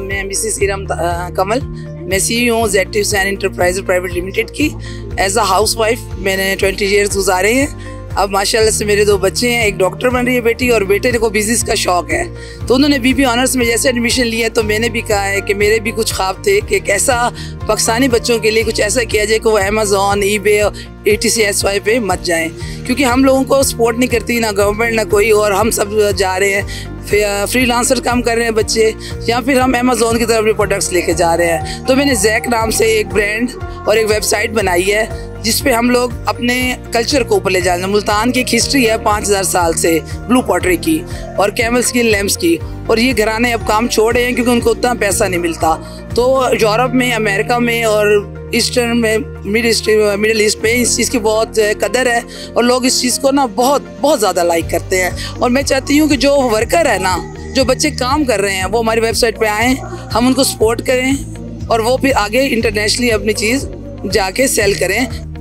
मैं मिसिस इरम कमल। मैं सी हूँ जेटिव सैन इंटरप्राइज प्राइवेट लिमिटेड की। एज अ हाउस वाइफ मैंने ट्वेंटी ईयर्स गुजारे हैं। अब माशाल्लाह से मेरे दो बच्चे हैं, एक डॉक्टर बन रही है बेटी और बेटे को बिज़नेस का शौक है। तो उन्होंने बीपी ऑनर्स में जैसे एडमिशन लिया तो मैंने भी कहा है कि मेरे भी कुछ ख्वाब थे कि एक ऐसा पाकिस्तानी बच्चों के लिए कुछ ऐसा किया जाए कि वो Amazon eBay A T C S Y पे मत जाएँ। क्योंकि हम लोगों को सपोर्ट नहीं करती, ना गवर्नमेंट ना कोई, और हम सब जा रहे हैं। फ्री लांसर काम कर रहे हैं बच्चे, या फिर हम अमेज़ोन की तरफ़ भी प्रोडक्ट्स लेके जा रहे हैं। तो मैंने जैक नाम से एक ब्रांड और एक वेबसाइट बनाई है, जिसपे हम लोग अपने कल्चर को ऊपर ले जाए मुल्तान की एक हिस्ट्री है पाँच हज़ार साल से ब्लू पॉटरी की। और कैमल स्किन लैम्प्स की। और ये घराने अब काम छोड़े हैं क्योंकि उनको उतना पैसा नहीं मिलता। तो यूरोप में, अमेरिका में और ईस्टर्न में, मिड ईस्ट, मिडल ईस्ट में इस चीज़ की बहुत कदर है। और लोग इस चीज़ को ना बहुत बहुत ज़्यादा लाइक करते हैं। और मैं चाहती हूँ कि जो वर्कर है ना, जो बच्चे काम कर रहे हैं, वो हमारी वेबसाइट पे आएँ, हम उनको सपोर्ट करें और वो फिर आगे इंटरनेशनली अपनी चीज़ जाके सेल करें।